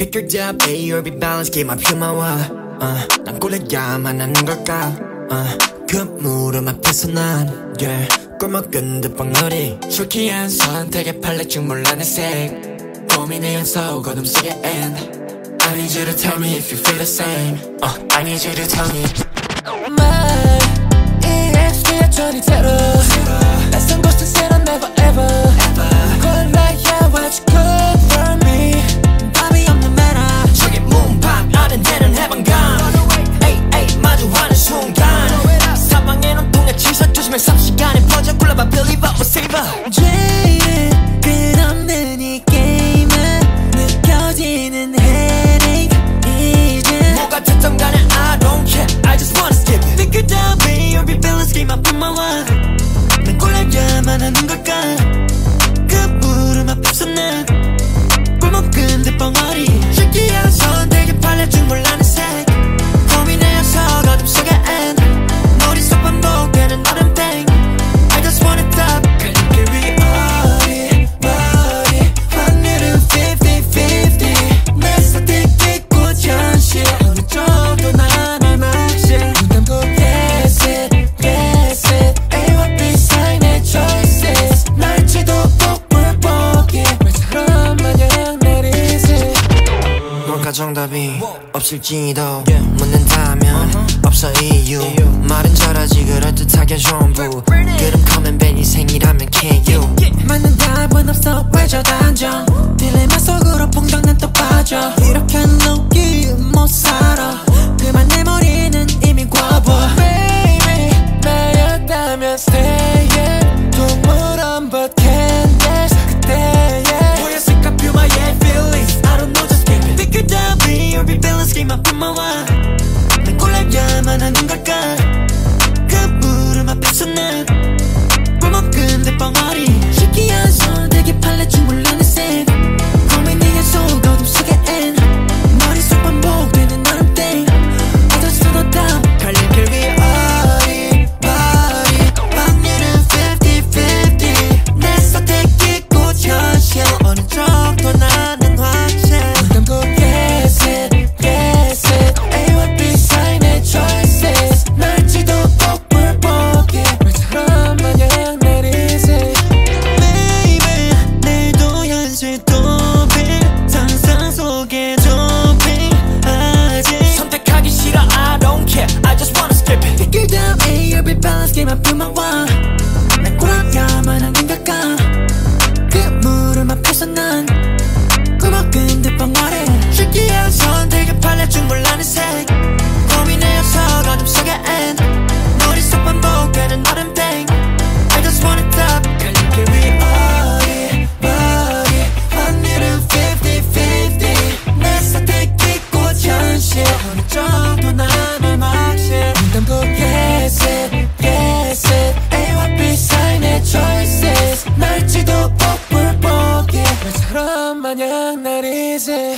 Pick your job, A or B balance 게임 앞휴마와 uh, 난 꼴레야만 하는 걸까 uh, 그 무릎 앞에서 난 yeah, 꿀먹은 듯방놀이 출키한 선택의 팔레중 몰라내색 고민의 연속 어둠 속의 end I need you to tell me if you feel the same uh, I need you to tell me My EXP의 전이 제로 정답이 없을지도 묻는다면 없어 이유 말은 잘하지 그럴듯하게 전부. 그럼 커맨 벤이 생이라면 can you 맞는 답은 없어 외쳐 단정. 딜레마 속으로 퐁당 난또 빠져. 마냥 날 이제